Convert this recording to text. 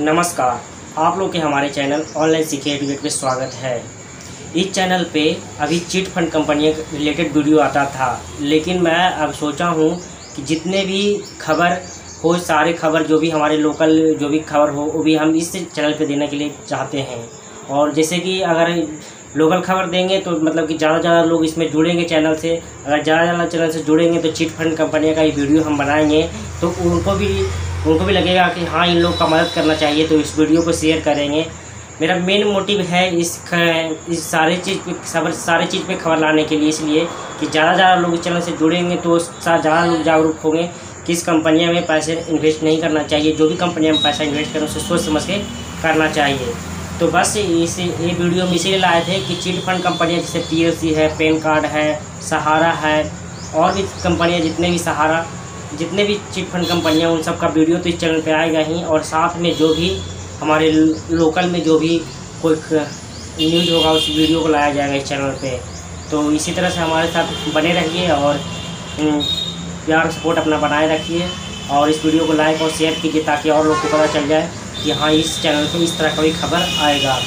नमस्कार, आप लोग के हमारे चैनल ऑनलाइन सीखे एडुकेट में स्वागत है। इस चैनल पे अभी चिट फंड कंपनियों के रिलेटेड वीडियो आता था, लेकिन मैं अब सोचा हूँ कि जितने भी खबर हो, सारे खबर जो भी हमारे लोकल जो भी खबर हो, वो भी हम इस चैनल पे देने के लिए चाहते हैं। और जैसे कि अगर लोकल खबर देंगे तो मतलब कि ज़्यादा ज़्यादा लोग इसमें जुड़ेंगे चैनल से, अगर ज़्यादा ज़्यादा चैनल से जुड़ेंगे तो चिट फंड कंपनियों का ये वीडियो हम बनाएँगे तो उनको भी उनको भी लगेगा कि हाँ इन लोग का मदद करना चाहिए तो इस वीडियो को शेयर करेंगे। मेरा मेन मोटिव है इस ख, इस सारे चीज़ पे खबर सारे चीज़ पे खबर लाने के लिए इसलिए कि ज़्यादा ज़्यादा लोग चैनल से जुड़ेंगे तो ज़्यादा लोग जागरूक होंगे किस कंपनियाँ में पैसे इन्वेस्ट नहीं करना चाहिए। जो भी कंपनियाँ में पैसा इन्वेस्ट करें उसे सोच समझ के करना चाहिए। तो बस इस ये वीडियो में इसीलिए लाए थे कि चिट फंड कंपनियाँ जैसे पी है पेन कार्ड है सहारा है और भी कंपनियाँ जितने भी सहारा जितने भी चिट फंड कंपनियाँ उन सब का वीडियो तो इस चैनल पे आएगा ही, और साथ में जो भी हमारे लोकल में जो भी कोई न्यूज़ होगा, उस वीडियो को लाया जाएगा इस चैनल पे। तो इसी तरह से हमारे साथ बने रहिए और प्यार सपोर्ट अपना बनाए रखिए, और इस वीडियो को लाइक और शेयर कीजिए ताकि और लोग को पता चल जाए कि हाँ इस चैनल पे इस तरह का भी खबर आएगा।